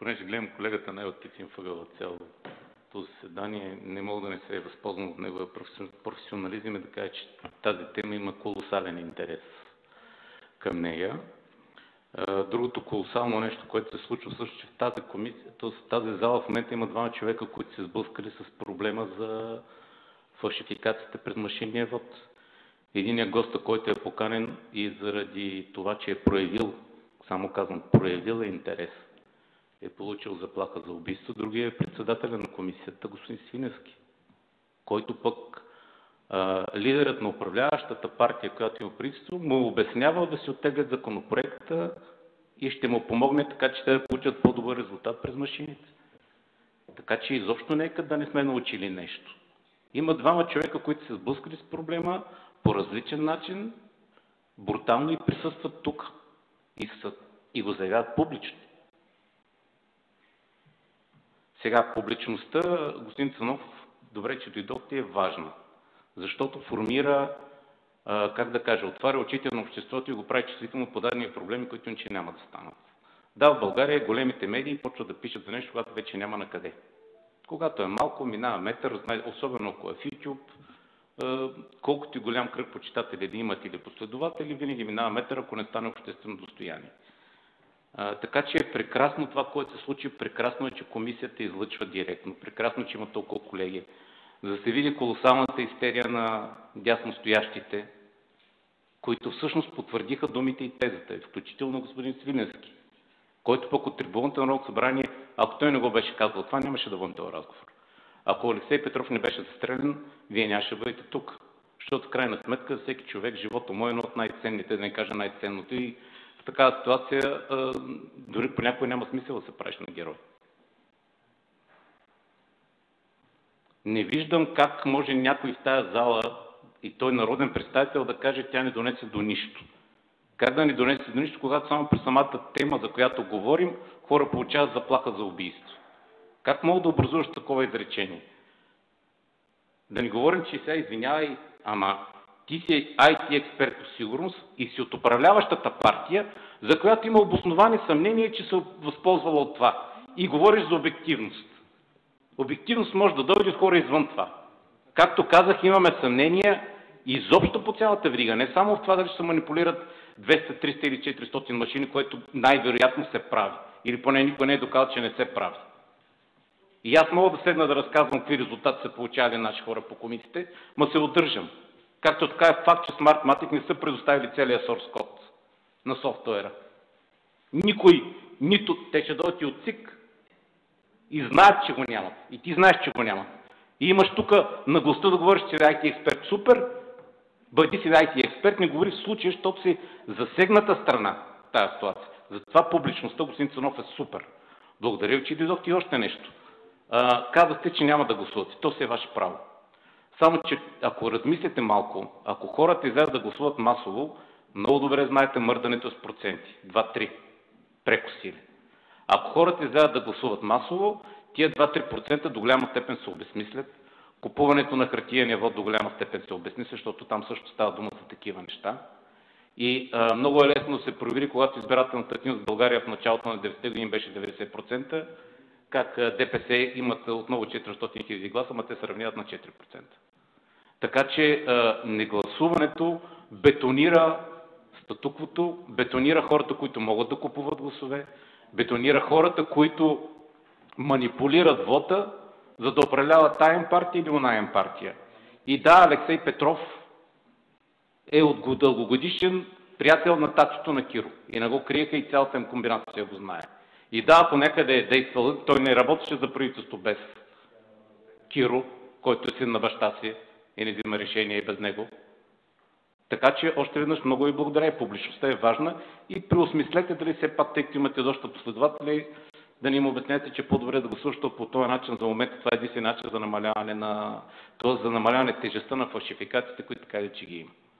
понеже гледам колегата не е от един въгъл цялото заседание, не мога да не се възползвам от неговия професионализъм и да кажа, че тази тема има колосален интерес към нея. Другото колосално нещо, което се случва също, че в тази, комисия, в тази зала в момента има двама човека, които се сблъскали с проблема за фалшификацията през машинния вод. Единият гост, който е поканен и заради това, че е проявил, само казвам, проявил е интерес, е получил заплаха за убийство. Другия е председателя на комисията, господин Свиневски, който пък а, лидерът на управляващата партия, която има правителство, му обяснява да се оттеглят законопроекта и ще му помогне така, че те да получат по-добър резултат през машините. Така че изобщо нека да не сме научили нещо. Има двама човека, които се сблъскали с проблема по различен начин, брутално и присъстват тук и, са, и го заявяват публично. Сега, публичността, господин Цанов, добре, че дойдохте, е важна, защото формира, как да кажа, отваря очите на обществото и го прави чувствително по дадени проблеми, които иначе няма да станат. Да, в България големите медии почват да пишат за нещо, когато вече няма на къде. Когато е малко, минава метър, особено ако е в YouTube, колкото и голям кръг почитатели да имат или последователи, винаги минава метър, ако не стане обществено достояние. Така че е прекрасно това, което се случи. Прекрасно е, че комисията излъчва директно. Прекрасно, че има толкова колеги. За да се види колосалната истерия на дясностоящите, които всъщност потвърдиха думите и тезата, включително господин Свиневски, който пък от трибуната на Народното събрание, ако той не го беше казал това, нямаше да водим този разговор. Ако Алексей Петров не беше застрелян, вие нямаше да бъдете тук. Защото в крайна сметка всеки човек, живота му е едно от най-ценните, да не кажа най-ценното и в такава ситуация дори понякога няма смисъл да се правиш на герой. Не виждам как може някой в тази зала и той народен представител да каже, тя не донесе до нищо. Как да ни донесе до нищо, когато само при самата тема, за която говорим, хора получават заплаха за убийство? Как мога да образуваш такова изречение? Да ни говорим, че сега извинявай, ама ти си IT експерт по сигурност и си от управляващата партия, за която има обосновани съмнения, че се възползвала от това. И говориш за обективност. Обективност може да дойде от хора извън това. Както казах, имаме съмнения изобщо по цялата врига, не само в това дали ще се манипулират 200, 300 или 400 машини, което най-вероятно се прави. Или поне никой не е доказал, че не се прави. И аз мога да седна да разказвам какви резултати са получавали наши хора по комисиите, но се удържам. Както така е факт, че Smartmatic не са предоставили целия source код на софтуера. Никой, нито те ще дойдат и от ЦИК и знаят, че го нямат. И ти знаеш, че го нямат. И имаш тук наглостта да говориш, че си IT експерт. Супер, бъди си IT експерт, не говори в случая, защото си засегната страна тази ситуация. Затова публичността, господин Цанов, е супер. Благодаря ви, че дойдохте и още нещо. А, казахте, че няма да гласувате. То си е ваше право. Само, че ако размислите малко, ако хората излязат да гласуват масово, много добре знаете мърдането с проценти. 2-3. Прекосили. Ако хората излязат да гласуват масово, тия 2-3% до голяма степен се обесмислят. Купуването на хартияния вод до голяма степен се обесмисля, защото там също става дума за такива неща. И а, много е лесно да се провери, когато избирателната активност в България в началото на 90-те години беше 90%, как ДПС имат отново 400 000 гласа, но те се равняват на 4%. Така че негласуването бетонира статуквото, бетонира хората, които могат да купуват гласове, бетонира хората, които манипулират вота, за да управляват таен партия или онаен партия. И да, Алексей Петров е от дългогодишен приятел на татото на Киро. И не го криеха и цялата им комбинация го знае. И да, ако някъде е действал, той не работеше за правителство без Киро, който е син на баща си и не взима решение и без него. Така че още веднъж много ви благодаря и публичността е важна и преосмислете дали все пак, тъй като имате доста последователи, да ни им обясняте, че е по-добре да го слушате по този начин. За момента това е единствен начин за намаляване на, т.е. за намаляване тежестта на фалшификациите, които така че ги има.